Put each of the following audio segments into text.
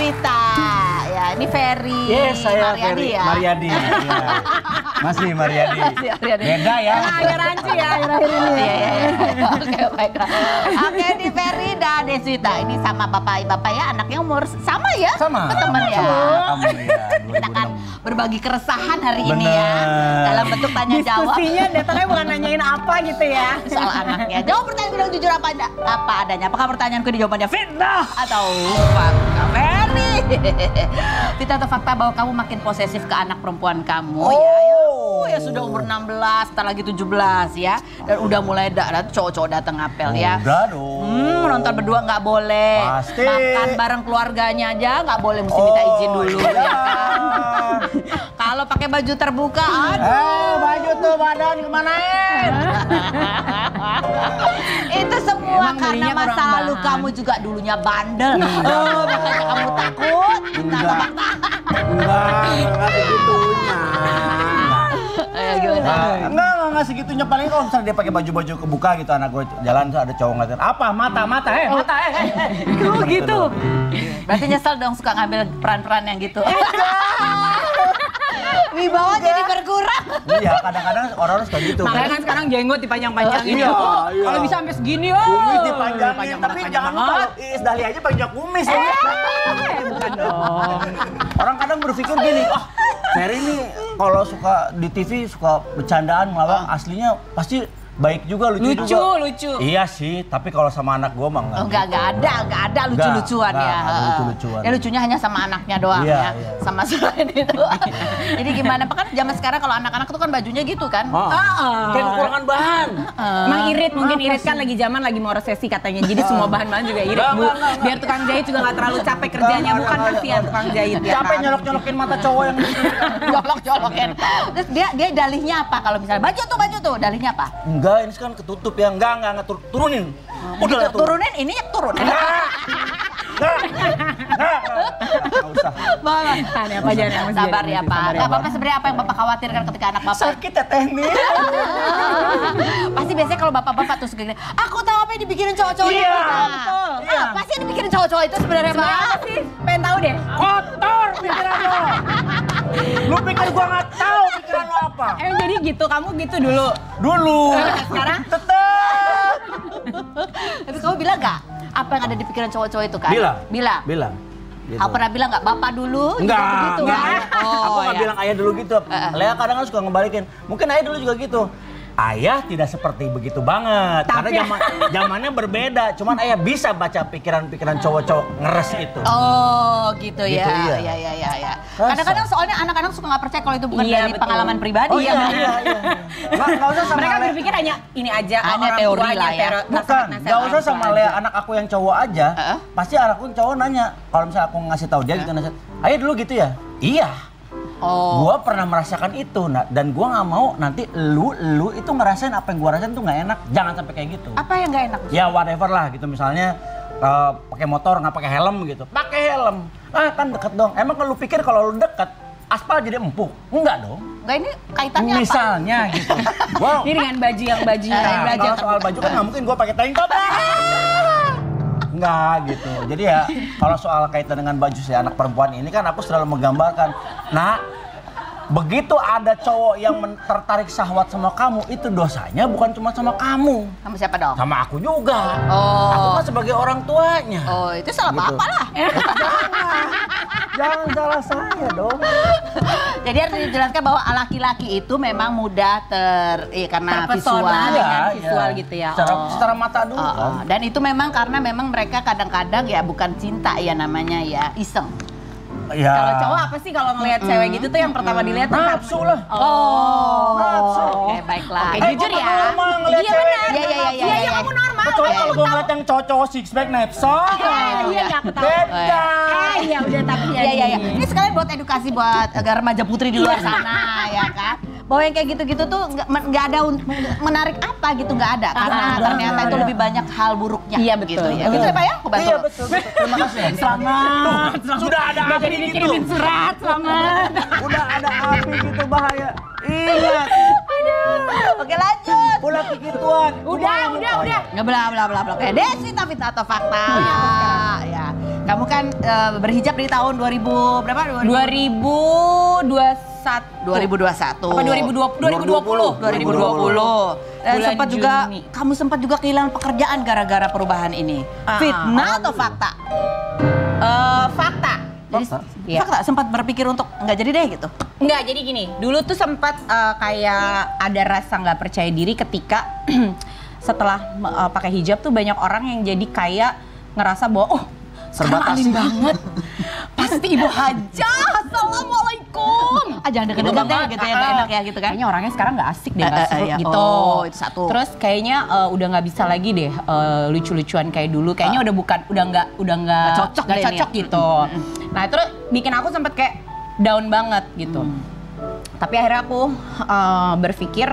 Deswita. Ya, ini Ferry. Yes, saya Mariadi Ferry ya. Mariadi. ya. Masih Mariadi. Masih Mariadi. Beda ya. agak rancu ya akhir-akhir ini. Iya, iya, iya. Oke, baiklah. Oke, di Ferry dan Deswita. Ini sama bapak-bapak ya, anaknya umur sama ya? Sama. Teman ya. Kamu ya. Kita akan berbagi keresahan hari ini ya. Dalam bentuk tanya jawab. Diskusinya datangnya bukan nanyain apa gitu ya. soal anaknya. Jawab pertanyaan bilang jujur apa, ada- apa adanya. Apakah pertanyaanku ini jawabannya fitnah atau fakta? Fitnah atau fakta bahwa kamu makin posesif ke anak perempuan kamu ya. ya. Oh, ya sudah umur 16, tak lagi 17 ya. Dan udah mulai da ada cowok-cowok datang apel ya. Udah dong. Hmm, nonton berdua nggak boleh. Pasti. Makan bareng keluarganya aja nggak boleh, mesti minta izin dulu iya. ya kan. Kalau pakai baju terbuka, aduh. Eh, baju tuh badan kemanain? Emang karena masa lalu kamu juga dulunya bandel. Oh, makanya kamu takut. Enggak. Enggak, enggak segitunya. Eh, gimana? Nah, enggak, enggak, enggak segitunya. Paling kalau misalnya dia pakai baju-baju kebuka gitu, anak gue jalan tuh ada cowok ngeliatin, apa? Mata, mata, eh, mata, eh, eh, eh. Oh, gitu. doang. Berarti nyesel dong suka ngambil peran-peran yang gitu. Wibawa jadi berkurang. Iya, kadang-kadang orang-orang suka gitu. Makanya kan sekarang jenggot dipanjang-panjangin. Iya, Oh, iya. Kalau bisa sampai segini, oh. Kumis dipanjangin, Panjang tapi jangan panjang lupa. Iis Dahlia aja panjang kumis ya. Eh, bukan dong. Orang kadang berpikir gini, ah Ferry ini kalau suka di TV suka bercandaan ngelawang, aslinya pasti baik juga, lucu, Lucu, juga. lucu. Iya sih, tapi kalau sama anak gue mah Oh, enggak, enggak ada, enggak ada lucu-lucuan enggak, ya. enggak ada lucu-lucuan. Ya lucunya hanya sama anaknya doang Iya, ya. iya. Sama selain itu. Jadi gimana? Kan zaman sekarang kalau anak-anak tuh kan bajunya gitu kan. Ah. Ah. Kayak kekurangan bahan. Emang irit, mungkin irit kan lagi zaman lagi mau resesi katanya. Jadi semua bahan-bahan juga irit, Bu. Biar tukang jahit juga nggak terlalu capek kerjanya, bukan kasihan tukang jahit ya Capek kan? nyolok-nyolokin mata cowok yang Jolok-jolokin. Terus dia dia dalihnya apa kalau misalnya baju tuh baju tuh dalihnya apa? Enggak, ini kan ketutup ya. Enggak, enggak, enggak tur- turunin. Udah Begitu lah, turun. turunin ini ya turun. Enggak. Enggak. Enggak. Enggak usah. Bapak. Tahan ya, Pak, jangan emosi, Sabar ya Pak. sabar ya, apa-apa sebenarnya apa yang Bapak khawatirkan ketika anak Bapak Sakit ya teknik. Pasti biasanya kalau bapak-bapak tuh suka gini, aku tahu apa yang dibikinin cowok-cowok Iya, betul. iya. Apa sih yang dibikinin cowok-cowok itu sebenarnya Pak? apa sih? Pengen tahu deh. Kotor pikiran lo. Lu pikir gua nggak tahu apa? Emang jadi gitu, kamu gitu dulu. Dulu. Sekarang? Tetep. Tapi kamu bilang nggak apa yang ada di pikiran cowok-cowok itu kan? Bilang. Bilang. Bilang. Gitu. Kamu pernah bilang nggak bapak dulu? Enggak, begitu, enggak. kan? Oh, aku nggak ya. bilang ayah dulu gitu. Eh. Lea kadang kan suka ngebalikin. Mungkin ayah dulu juga gitu. Ayah tidak seperti begitu banget. Tapi- Karena zaman zamannya berbeda. Cuman ayah bisa baca pikiran-pikiran cowok-cowok ngeres itu. Oh gitu, Gitu, ya, iya. ya, ya, ya, ya. Kadang-kadang soalnya anak-anak suka nggak percaya kalau itu bukan Iya, dari betul. pengalaman pribadi Oh ya. iya, iya, iya. Nggak, nggak usah sama Mereka Lea. berpikir hanya ini aja, Hanya orang teori lah ya. Bukan, nggak usah orang sama Lea anak aku yang cowok aja. Heeh. Pasti anakku yang cowok nanya, kalau misalnya aku ngasih tahu dia gitu nasihat, ayah dulu gitu ya? Iya. Oh. Gua pernah merasakan itu, nah, dan gua nggak mau nanti lu lu itu ngerasain apa yang gua rasain tuh nggak enak. Jangan sampai kayak gitu. Apa yang nggak enak? Ya whatever lah gitu misalnya eh, pakai motor nggak pakai helm gitu. Pakai helm. Ah kan deket dong. Emang kalau lu pikir kalau lu deket aspal jadi empuk? Enggak dong. Nggak ini kaitannya apa? Misalnya gitu. Wow. Ini dengan baju yang bajunya Eh, yang Nah, belajar. kalau soal baju kan nggak mungkin gua pakai tank top. Enggak gitu. Jadi ya kalau soal kaitan dengan baju si anak perempuan ini kan aku selalu menggambarkan. Nah, begitu ada cowok yang tertarik syahwat sama kamu, itu dosanya bukan cuma sama kamu, Sama siapa dong? sama aku juga. Oh. Aku kan sebagai orang tuanya. Oh, itu salah Gitu. bapak lah. Jangan salah saya dong. Jadi harus dijelaskan bahwa laki-laki itu memang mudah ter iya, karena Terpesona visual. dengan Iya, visual iya. gitu ya. Secara, Oh. secara mata dulu Oh, oh. Dan itu memang karena memang mereka kadang-kadang ya bukan cinta ya namanya ya iseng. Ya. Kalau cowok apa sih kalau ngelihat cewek gitu tuh yang pertama dilihat tuh Nafsu lah. Oh, Nafsu. oke baiklah. Oke, Eh, jujur ya. Iya benar. Iya, iya. normal. Kecuali kalau gue ngeliat yang cowok-cowok six pack nepsong. Iya, iya, iya, aku tahu. Beda. Eh, iya udah tapi ya. Iya iya iya. gini. Ini sekalian buat edukasi buat agar remaja putri di luar Iya. sana ya kan. Bahwa yang kayak gitu-gitu tuh nggak ada menarik apa gitu nggak ada karena Ah, ternyata itu lebih banyak hal buruknya. Iya, betul. Gitu ya. Gitu ya Pak ya? Aku bantu. Iya betul, betul. Terima kasih. Selamat. Sudah ada api jadi gitu. surat, selamat. Udah ada api gitu bahaya. Ingat. Oke lanjut. Udah pikituan. Udah, udah, udah. Nggak bla bla bla bla. Oke, Desi tapi atau fakta. ya, ya. Kamu kan eh, berhijab dari tahun 2000 berapa? 2021. 2021. Apa 2020? 2020. 2020. Dan sempat juga Juni. kamu sempat juga kehilangan pekerjaan gara-gara perubahan ini. Ah, Fitnah atau fakta? Eh, fakta. Jadi, fakta sempat berpikir untuk nggak jadi deh gitu. Enggak, jadi gini. Dulu tuh sempat eh, kayak ada rasa nggak percaya diri ketika setelah eh, pakai hijab tuh banyak orang yang jadi kayak ngerasa bahwa oh sekarang Serba alim banget. Pasti ibu hajah. Assalamualaikum. Ah, jangan deket-deket deh gitu ya, nggak enak ya gitu kan. Kayaknya orangnya sekarang nggak asik deh, Eh, nggak seru iya. gitu. Oh, itu satu. Terus kayaknya eh, udah nggak bisa lagi deh eh, lucu-lucuan kayak dulu. Kayaknya udah bukan, udah nggak, udah nggak Ah. Nggak cocok nggak deh nih cocok ya. gitu. Nah terus bikin aku sempet kayak down banget gitu. Hmm. Tapi akhirnya aku eh, berpikir,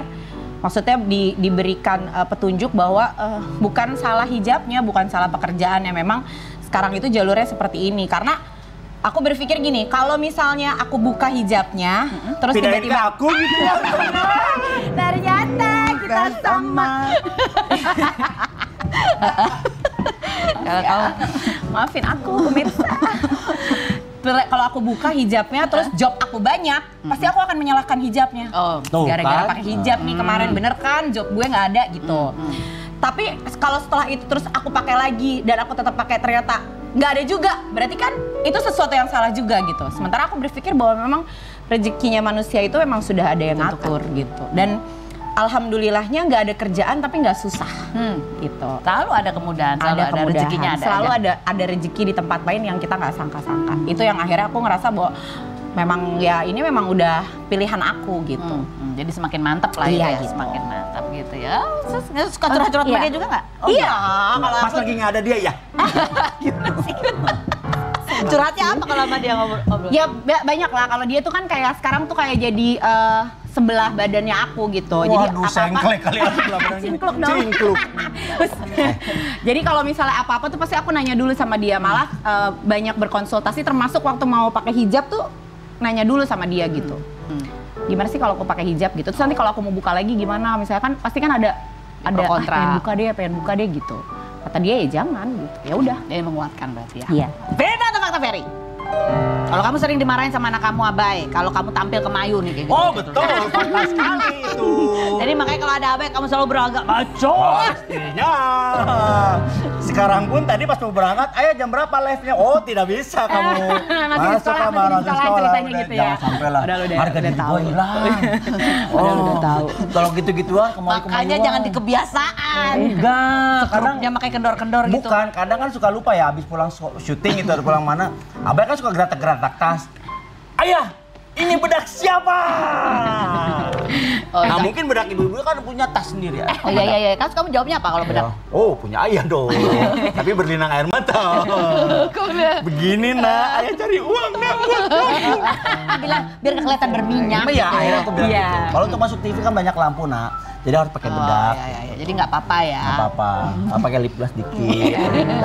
maksudnya di- diberikan eh, petunjuk bahwa eh, bukan salah hijabnya, bukan salah pekerjaannya. Memang sekarang itu jalurnya seperti ini karena aku berpikir gini, kalau misalnya aku buka hijabnya, terus Pindahin ke tiba-tiba aku gitu ya. ternyata kita sama. Kalau kamu Maafin aku pemirsa. Kalau aku buka hijabnya terus job aku banyak, pasti aku akan menyalahkan hijabnya. Oh, Gara-gara kan? pakai hijab nih kemarin bener kan job gue nggak ada gitu. Tapi kalau setelah itu terus aku pakai lagi dan aku tetap pakai ternyata nggak ada juga, berarti kan itu sesuatu yang salah juga gitu. Sementara aku berpikir bahwa memang rezekinya manusia itu memang sudah ada yang ngatur gitu. Dan alhamdulillahnya nggak ada kerjaan tapi nggak susah Hmm. gitu Selalu ada kemudahan, selalu ada, kemudahan. rezekinya ada. selalu aja. ada ada rezeki di tempat lain yang kita nggak sangka-sangka itu yang akhirnya aku ngerasa bahwa memang ya ini memang udah pilihan aku gitu Hmm, hmm, jadi semakin mantap lah Iya, ya, gitu. semakin mantap gitu ya. Terus nggak suka curhat-curhat sama Iya. dia juga nggak? Oh, iya kalau Pas aku lagi nggak ada dia ya. Curhatnya apa kalau sama dia ngobrol? ngobrol? ya ba- banyak lah kalau dia tuh kan kayak sekarang tuh kayak jadi eh, sebelah badannya aku gitu jadi Waduh, apa-apa sengklek kali aku sebelah badan gini. Cingkluk dong. Cingkluk. Jadi kalau misalnya apa-apa tuh pasti aku nanya dulu sama dia. Malah eh, banyak berkonsultasi termasuk waktu mau pakai hijab tuh nanya dulu sama dia gitu. Hmm. Gimana sih kalau aku pakai hijab gitu? Terus nanti kalau aku mau buka lagi gimana? Misalnya kan pasti kan ada Di ada pro ah, kontra. pengen buka deh, pengen buka deh gitu. Kata dia ya jangan gitu. Ya udah. Dia menguatkan berarti ya. Iya. Beda atau fakta Ferry? Kalau kamu sering dimarahin sama anak kamu Abai, kalau kamu tampil ke Mayu nih kayak gitu. Oh betul, fakta sekali itu. Jadi makanya kalau ada Abai kamu selalu beragak maco. Pastinya. Sekarang pun tadi pas mau berangkat, ayo jam berapa live-nya? Oh tidak bisa kamu. Sekolah, sama masih di orang sekolah sekolah. ceritanya Udah, gitu ya. Jangan sampai lah. Udah, udah, Harga udah diri tahu. gue hilang. Udah, udah tahu. Kalau gitu-gituan kembali ke Makanya jangan dikebiasaan. Enggak, kadang Dia pakai kendor-kendor gitu. Bukan, kadang kan suka lupa ya habis pulang syuting itu atau pulang mana. Abang kan suka geratak-geratak tas. Ayah, ini bedak siapa? Oh, nah iya. mungkin bedak ibu-ibu kan punya tas sendiri ya. Oh iya iya iya, kan kamu jawabnya apa kalau bedak? Oh punya ayah dong, tapi berlinang air mata. Begini nak, ayah cari uang nak buat bilang biar kelihatan berminyak. Iya, gitu ya. akhirnya aku bilang Iya. gitu. Kalau untuk masuk TV kan banyak lampu nak, jadi harus pakai Oh, bedak. iya, iya, iya. Jadi nggak apa-apa ya. Nggak apa-apa, Nggak pakai lip gloss dikit.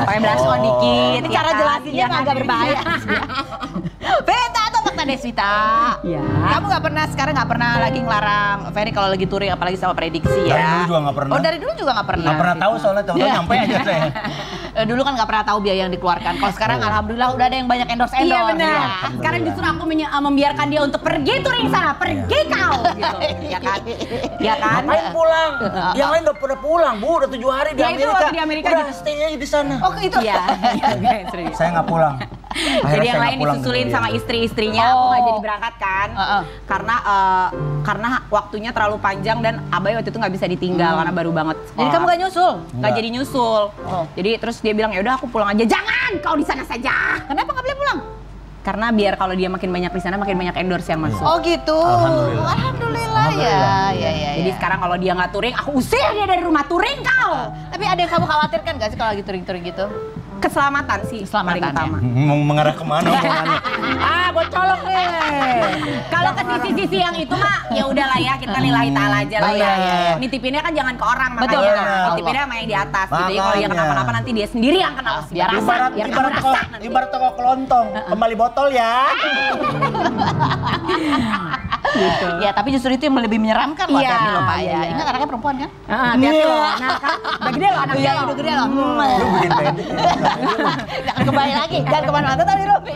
Pakai blush on dikit. Ini cara kan? jelasinnya Iya kan? agak berbahaya. Beta atau fakta Deswita? Iya. Kamu nggak pernah sekarang nggak pernah lagi ngelarang Ferry kalau lagi touring apalagi sama prediksi ya? Dari dulu juga nggak pernah. Oh dari dulu juga nggak pernah. Nggak pernah tahu soalnya tahu-tahu Iya. nyampe aja saya. Eh, dulu kan nggak pernah tahu biaya yang dikeluarkan. Kalau sekarang alhamdulillah udah ada yang banyak endorse endorse. Iya benar. Iya, Sekarang justru aku menye- uh, membiarkan dia untuk pergi touring sana, pergi kau gitu. Ya kan? Ya kan? Ngapain pulang? Yang lain udah pada pulang, Bu. Udah tujuh hari di Ya, itu Amerika. waktu di Amerika udah gitu. stay aja di sana. Oh itu. Iya. iya. Saya nggak pulang. Akhirnya Jadi yang lain disusulin sama dia. istri-istrinya, aku nggak Oh. jadi berangkat kan? Heeh. Karena eh, karena waktunya terlalu panjang dan Abai waktu itu nggak bisa ditinggal karena baru banget. Jadi kamu gak nyusul? nggak jadi nyusul. Oh. Jadi terus dia bilang ya udah aku pulang aja. Jangan, kau di sana saja. Kenapa nggak boleh pulang? Karena biar kalau dia makin banyak di sana makin banyak endorse yang masuk. Oh gitu. Alhamdulillah. Alhamdulillah, ya. Alhamdulillah. Ya, ya, Jadi ya. sekarang kalau dia nggak touring, aku usir dia dari rumah touring kau. Tapi ada yang kamu khawatirkan gak sih kalau lagi touring-touring gitu? Keselamatan sih Keselamatan, paling utama. Mau mengarah ke mana omongannya? ah, buat colok deh. Kalau ke sisi-sisi yang itu mah ya udahlah ya kita lillahi taala aja lah ya. Nitipinnya kan jangan ke orang Betul, makanya. betul. Nitipinnya sama yang di atas gitu. Jadi kalau dia Makanya. kenapa-napa nanti dia sendiri yang kena. Ah, biar rasa, Ibarat, biar ibarat toko, ibarat toko kelontong, kembali botol ya. Gitu. Ya, tapi justru itu yang lebih menyeramkan loh Iya, hati-hati loh Pak iya, ya. iya. Ingat anaknya perempuan kan? Ah, hati-hati loh. Nah, kan udah gede loh anaknya. Iya, udah gede loh. Lu bikin pede. Jangan kembali lagi, jangan ke mana-mana. Tetap di Robi.